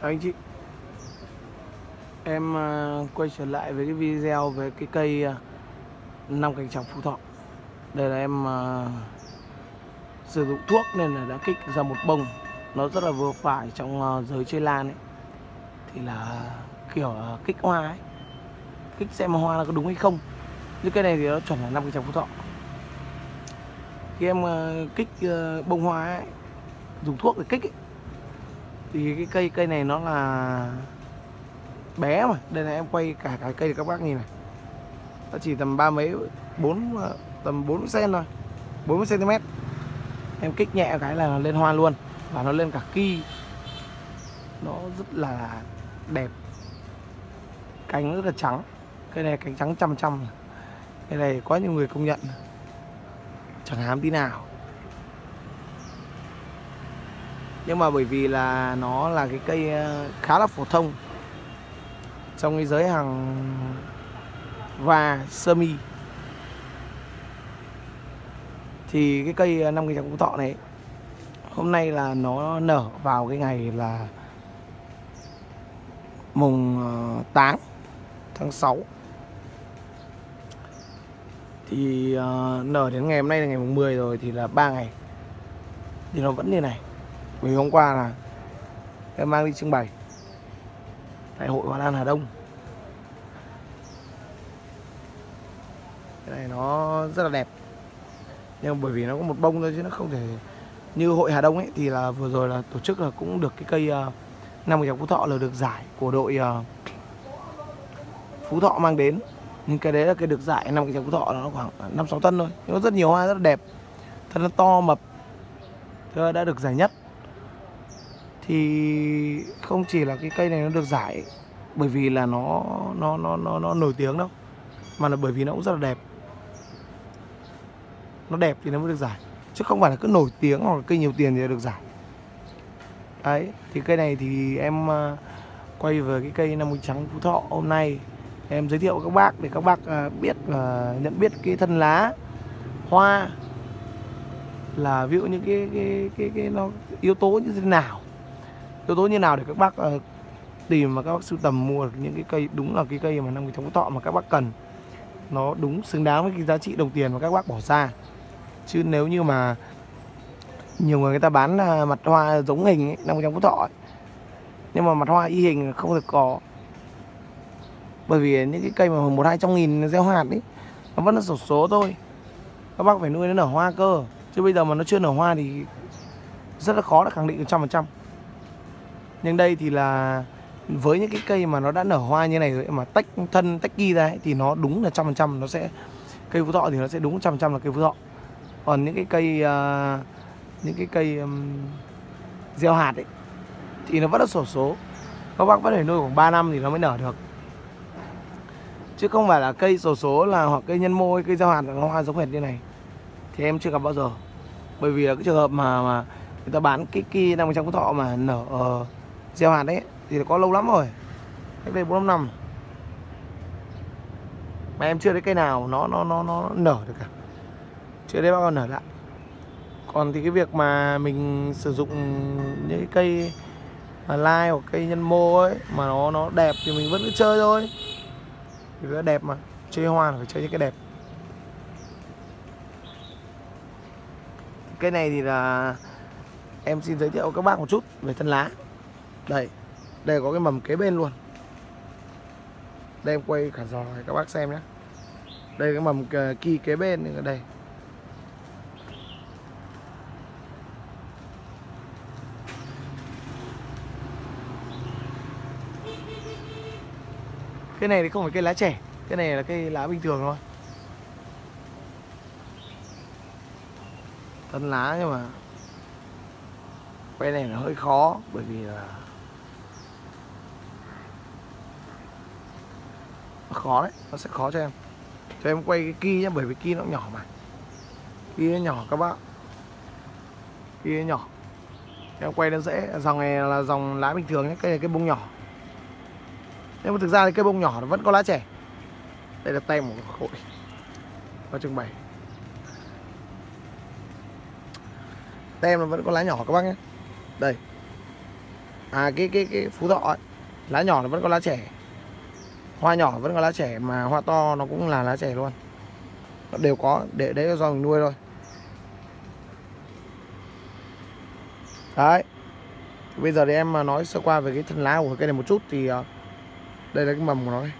Chào anh chị. Em ờ, quay trở lại với cái video về cái cây ờ, năm cành trắng phú thọ. Đây là em ờ, sử dụng thuốc nên là đã kích ra một bông. Nó rất là vừa phải trong giới chơi lan ấy. Thì là kiểu kích hoa ấy. Kích xem hoa là có đúng hay không. Như cây này thì nó chuẩn là năm cành trắng phú thọ. Khi em kích bông hoa ấy, Dùng thuốc để kích ấy thì cái cây cây này nó là bé mà, đây là em quay cả cái cây để các bác nhìn này. Nó chỉ tầm ba mấy, bốn, tầm 40 cm thôi 40 cm. Em kích nhẹ cái là lên hoa luôn và nó lên cả ki. Nó rất là đẹp. Cánh rất là trắng. Cây này cánh trắng trăm trăm. Cây này quá nhiều người công nhận. Chẳng hám tí nào. Nhưng mà bởi vì là nó là cái cây ờ, khá là phổ thông. Trong cái giới hàng và sơ mi. Thì cái cây ờ, năm cây trắng phú thọ này hôm nay là nó nở vào cái ngày là mùng ờ, 8 tháng 6 thì uh, nở đến ngày hôm nay là ngày mùng 10 rồi thì là 3 ngày. Thì nó vẫn như này vì hôm qua là em mang đi trưng bày. Tại hội hoa lan Hà Đông. Cái này nó rất là đẹp. Nhưng bởi vì nó có một bông thôi chứ nó không thể như hội Hà Đông ấy thì là vừa rồi là tổ chức là cũng được cái cây uh, năm trắng Phú Thọ là được giải của đội ờ, Phú Thọ mang đến. Nhưng cái đấy là cái được giải năm trắng Phú Thọ là nó khoảng năm sáu tân thôi. Nhưng nó rất nhiều hoa rất là đẹp. Thân nó to mập. Thưa đã được giải nhất thì không chỉ là cái cây này nó được giải bởi vì là nó nó nó nó, nó nổi tiếng đâu mà là bởi vì nó cũng rất là đẹp. Nó đẹp thì nó mới được giải chứ không phải là cứ nổi tiếng hoặc là cây nhiều tiền thì được giải. Đấy thì cây này thì em ờ, quay về cái cây năm mươi trắng phú thọ hôm nay. Em giới thiệu với các bác để các bác ờ, biết và nhận biết cái thân lá hoa là ví dụ những cái cái cái cái nó yếu tố như thế nào yếu tố như nào để các bác uh, tìm và các bác sưu tầm mua được những cái cây đúng là cái cây mà năm mươi trắng thọ mà các bác cần. Nó đúng xứng đáng với cái giá trị đồng tiền mà các bác bỏ ra. Chứ nếu như mà nhiều người người ta bán à, mặt hoa giống hình ấy, năm trong phú thọ ấy. nhưng mà mặt hoa y hình không được có. Bởi vì những cái cây mà một hai trăm nghìn gieo hạt ấy nó vẫn là sổ số thôi. Các bác phải nuôi nó nở hoa cơ. Chứ bây giờ mà nó chưa nở hoa thì rất là khó để khẳng định được trăm phần trăm nhưng đây thì là với những cái cây mà nó đã nở hoa như này rồi mà tách thân tách ghi ra ấy, thì nó đúng là trăm phần trăm nó sẽ cây phú thọ thì nó sẽ đúng trăm phần trăm là cây phú thọ. Còn những cái cây uh, những cái cây um, gieo hạt ấy thì nó vẫn là sổ số. Các bác vẫn phải nuôi khoảng 3 năm thì nó mới nở được. Chứ không phải là cây sổ số là hoặc cây nhân mô hay cây gieo hạt là nó hoa giống hệt như này. Thì em chưa gặp bao giờ. Bởi vì là cái trường hợp mà mà người ta bán cái kia năm trong phú thọ mà nở uh, gieo hạt đấy, thì có lâu lắm rồi. Cách đây bốn năm năm. Mà em chưa thấy cây nào nó nó nó nó nở được cả. Chưa thấy bao giờ nở lại. Còn thì cái việc mà mình sử dụng những cái cây mà lai hoặc cây nhân mô ấy, mà nó nó đẹp thì mình vẫn cứ chơi thôi. Vì nó đẹp mà, chơi hoa là phải chơi những cái đẹp. Cây này thì là em xin giới thiệu các bác một chút về thân lá đây đây có cái mầm kế bên luôn. Đây em quay cả giò các bác xem nhé đây cái mầm kỳ kế bên ở đây. Cái này thì không phải cây lá trẻ cái này là cây lá bình thường thôi. Thân lá nhưng mà, quay này nó hơi khó, bởi vì là khó đấy, nó sẽ khó cho em. Cho em quay cái kia nhá, bởi vì kia nó nhỏ mà. Kia nó nhỏ các bác. Kia nó nhỏ. Em quay nó dễ. Dòng này là dòng lá bình thường nhé cây này cây bông nhỏ. Nhưng mà thực ra thì cây bông nhỏ nó vẫn có lá trẻ đây là tem của hội. Và trưng bày. Tem nó vẫn có lá nhỏ các bác nhé đây. À cái cái cái phú thọ ấy. Lá nhỏ nó vẫn có lá trẻ hoa nhỏ vẫn có lá trẻ mà hoa to nó cũng là lá trẻ luôn. Nó đều có, để đấy là do mình nuôi thôi. Đấy. Bây giờ thì em mà nói sơ qua về cái thân lá của cây này một chút thì à, đây là cái mầm của nó đây.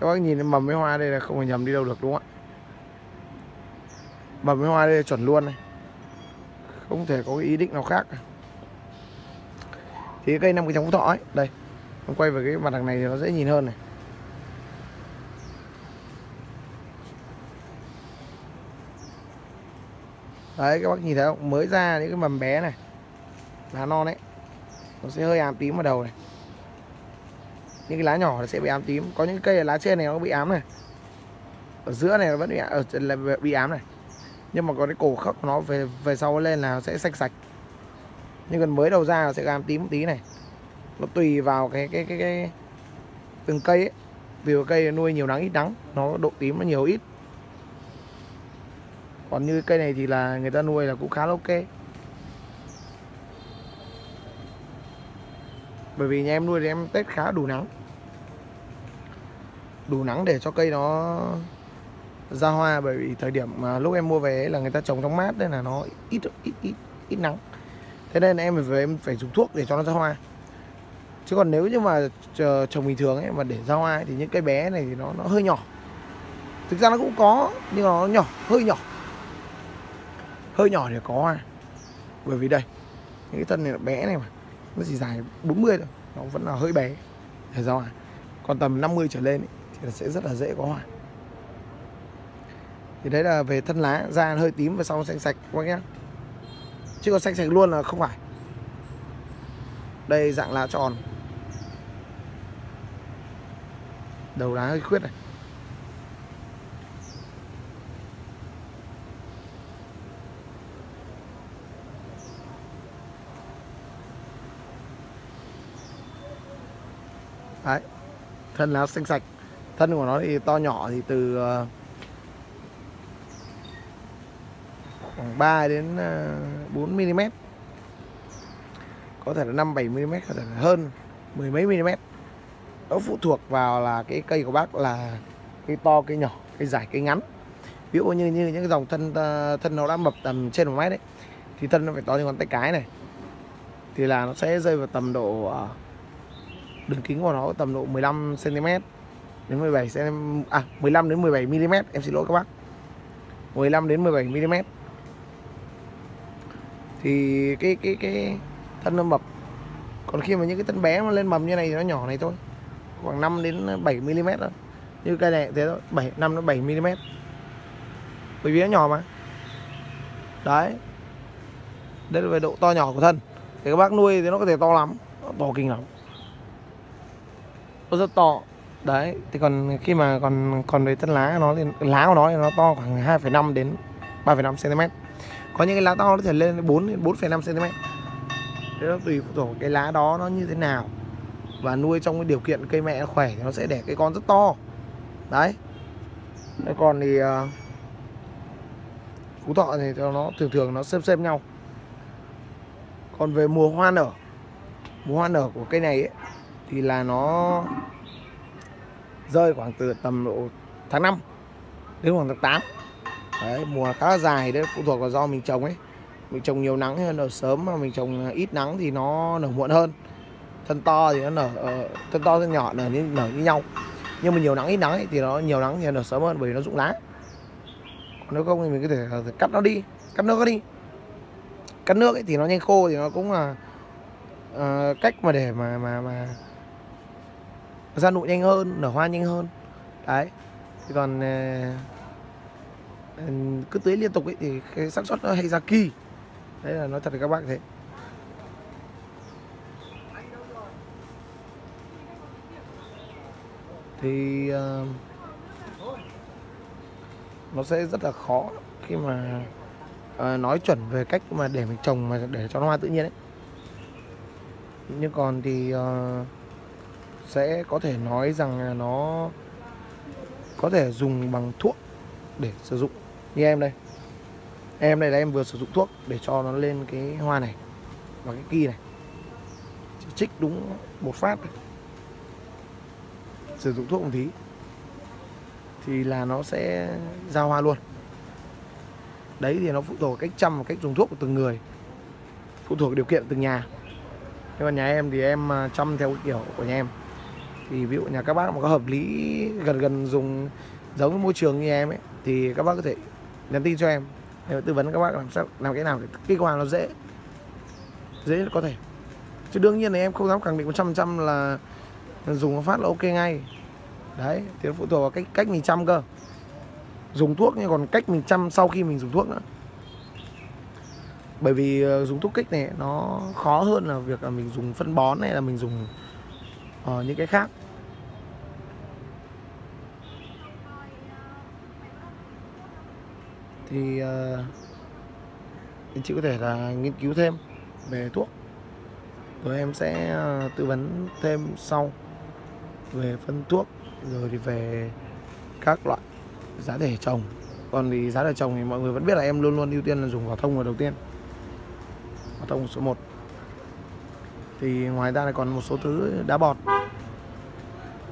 Các bác nhìn cái mầm với hoa đây là không phải nhầm đi đâu được, đúng không ạ? Mầm với hoa đây là chuẩn luôn này. Không thể có cái ý định nào khác thì cái cây năm cái trắng phú thọ ấy, đây em quay về cái mặt đằng này thì nó dễ nhìn hơn này. Đấy, các bác nhìn thấy không? Mới ra những cái mầm bé này. Lá non đấy nó sẽ hơi ám tím vào đầu này. Những cái lá nhỏ nó sẽ bị ám tím. Có những cây ở lá trên này nó bị ám này. Ở giữa này nó vẫn bị ở là bị ám này. Nhưng mà có cái cổ khớp của nó về về sau lên là nó sẽ sạch sạch. Nhưng còn mới đầu ra nó sẽ ám tím một tí này nó tùy vào cái cái cái, cái từng cây ấy. Vì cây nuôi nhiều nắng ít nắng nó độ tím nó nhiều ít. Còn như cây này thì là người ta nuôi là cũng khá là ok. Bởi vì nhà em nuôi thì em tết khá đủ nắng. Đủ nắng để cho cây nó ra hoa bởi vì thời điểm mà lúc em mua về ấy là người ta trồng trong mát nên là nó ít ít ít ít nắng. Thế nên em về em phải dùng thuốc để cho nó ra hoa chứ còn nếu như mà trồng bình thường ấy mà để ra hoa ấy, thì những cây bé này thì nó nó hơi nhỏ. Thực ra nó cũng có nhưng nó nhỏ hơi nhỏ. Hơi nhỏ để có hoa bởi vì đây những cái thân này bé này mà nó chỉ dài 40 thôi nó vẫn là hơi bé để ra hoa còn tầm 50 trở lên ấy, thì nó sẽ rất là dễ có hoa thì đấy là về thân lá da hơi tím và sau xanh sạch các bác nhé chứ còn xanh sạch luôn là không phải. Đây dạng lá tròn. Đầu lá hơi khuyết này. Đấy, thân lá xanh sạch. Thân của nó thì to nhỏ thì từ ờ, khoảng 3 đến ờ, 4 mm có thể là 5 7 mm có thể là hơn mười mấy mm nó phụ thuộc vào là cái cây của bác là cây to cây nhỏ cây dài cây ngắn. Ví dụ như như những cái dòng thân ờ, thân nó đã mập tầm trên một mét đấy, thì thân nó phải to như con tay cái này. Thì là nó sẽ rơi vào tầm độ ờ, đường kính của nó tầm độ 15 cm đến 17 cm à 15 đến 17 mm em xin lỗi các bác. 15 đến 17 mm thì cái cái cái thân nó mập. Còn khi mà những cái thân bé mà lên mầm như này thì nó nhỏ này thôi khoảng 5 đến 7 mm thôi. Như cây này thế thôi 7 5 đến 7 mm. Bởi vì nó nhỏ mà. Đấy. Đây là về độ to nhỏ của thân. Thì các bác nuôi thì nó có thể to lắm nó to kinh lắm. Nó rất to. Đấy thì còn khi mà còn còn về thân lá của nó thì lá của nó thì nó to khoảng 2,5 đến 3,5 cm. Có những cái lá to nó thể lên 4 đến 4,5 cm. Thế nó tùy thuộc cái lá đó nó như thế nào và nuôi trong cái điều kiện cây mẹ khỏe thì nó sẽ đẻ cái con rất to. Đấy. Thế còn thì uh, phú thọ thì nó thường thường nó xếp xếp nhau. Còn về mùa hoa nở mùa hoa nở của cây này ấy, thì là nó rơi khoảng từ tầm độ tháng 5 đến khoảng tháng 8 đấy, mùa khá là dài đấy phụ thuộc vào do mình trồng ấy. Mình trồng nhiều nắng hơn nở sớm mà mình trồng ít nắng thì nó nở muộn hơn thân to thì nó nở uh, thân to thân nhỏ nở như nở như nhau. Nhưng mà nhiều nắng ít nắng ấy, thì nó nhiều nắng thì nó nở sớm hơn bởi vì nó rụng lá. Còn nếu không thì mình có thể, có thể cắt nó đi cắt nước nó đi. Cắt nước ấy thì nó nhanh khô thì nó cũng là uh, cách mà để mà mà mà ra nụ nhanh hơn nở hoa nhanh hơn. Đấy. Thì còn uh, cứ tưới liên tục ấy thì cái xác suất nó hay ra kỳ. Đấy là nói thật với các bạn thế. Thì uh, nó sẽ rất là khó khi mà uh, nói chuẩn về cách mà để mình trồng mà để cho nó hoa tự nhiên ấy. Nhưng còn thì uh, sẽ có thể nói rằng là nó có thể dùng bằng thuốc để sử dụng. Như em đây. Em đây là em vừa sử dụng thuốc để cho nó lên cái hoa này và cái kỳ này. Chỉ trích đúng một phát thôi sử dụng thuốc một tí, thì là nó sẽ ra hoa luôn. Đấy thì nó phụ thuộc vào cách chăm và cách dùng thuốc của từng người, phụ thuộc vào điều kiện từng nhà. Nhưng mà nhà em thì em à, chăm theo cái kiểu của nhà em. Thì ví dụ nhà các bác mà có hợp lý, gần gần dùng, giống với môi trường như em ấy, thì các bác có thể nhắn tin cho em. Em tư vấn các bác làm sao, làm cái nào để kích hoa nó dễ dễ có thể. Chứ đương nhiên là em không dám khẳng định 100% là dùng phát là ok ngay. Đấy thì nó phụ thuộc vào cách cách mình chăm cơ. Dùng thuốc nhưng còn cách mình chăm sau khi mình dùng thuốc nữa. Bởi vì ờ, dùng thuốc kích này nó khó hơn là việc là mình dùng phân bón hay là mình dùng uh, những cái khác. Thì ờ, anh chị có thể là nghiên cứu thêm về thuốc. Rồi em sẽ uh, tư vấn thêm sau về phân thuốc, rồi thì về các loại giá thể trồng còn thì giá thể trồng thì mọi người vẫn biết là em luôn luôn ưu tiên là dùng vỏ thông vào đầu tiên. Vỏ thông số 1 thì ngoài ra là còn một số thứ đá bọt.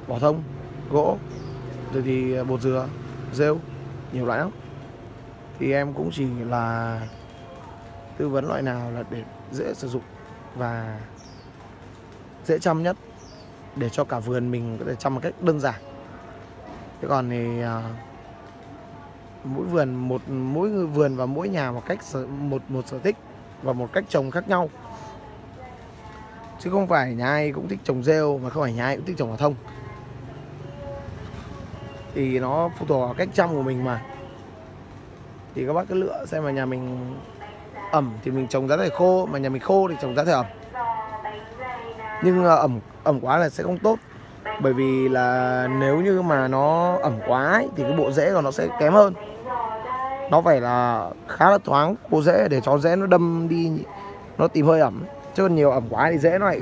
Vỏ thông, gỗ, rồi thì à, bột dừa, rêu, nhiều loại lắm. Thì em cũng chỉ là tư vấn loại nào là để dễ sử dụng và dễ chăm nhất để cho cả vườn mình có thể chăm một cách đơn giản. Thế còn thì à, mỗi vườn một mỗi vườn và mỗi nhà một cách sở, một một sở thích và một cách trồng khác nhau. Chứ không phải nhà ai cũng thích trồng rêu mà không phải nhà ai cũng thích trồng quả thông. Thì nó phụ thuộc vào cách chăm của mình mà. Thì các bác cứ lựa xem mà nhà mình ẩm thì mình trồng giá thể khô mà nhà mình khô thì trồng giá thể ẩm nhưng ờ, ẩm ẩm quá là sẽ không tốt. Bởi vì là nếu như mà nó ẩm quá ấy, thì cái bộ rễ của nó sẽ kém hơn. Nó phải là khá là thoáng bộ rễ để cho rễ nó đâm đi nó tìm hơi ẩm. Chứ còn nhiều ẩm quá thì rễ nó lại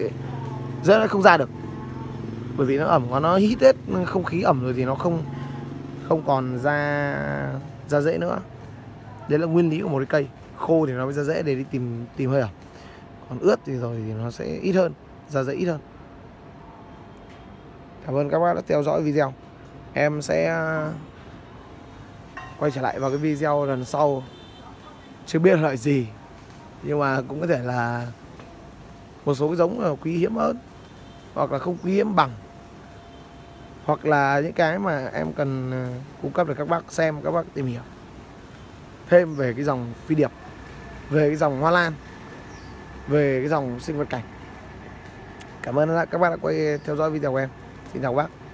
rễ nó không ra được. Bởi vì nó ẩm quá nó hít hết không khí ẩm rồi thì nó không không còn ra ra rễ nữa. Đấy là nguyên lý của một cái cây. Khô thì nó mới ra rễ để đi tìm tìm hơi ẩm. Còn ướt thì rồi thì nó sẽ ít hơn ra dễ ít hơn. Cảm ơn các bác đã theo dõi video. Em sẽ à, quay trở lại vào cái video lần sau. Chưa biết loại gì, nhưng mà cũng có thể là một số cái giống là quý hiếm hơn, hoặc là không quý hiếm bằng. Hoặc là những cái mà em cần à, cung cấp để các bác xem, các bác tìm hiểu. Thêm về cái dòng phi điệp, về cái dòng hoa lan, về cái dòng sinh vật cảnh cảm ơn các bác đã quay, theo dõi video của em. Xin chào các bác.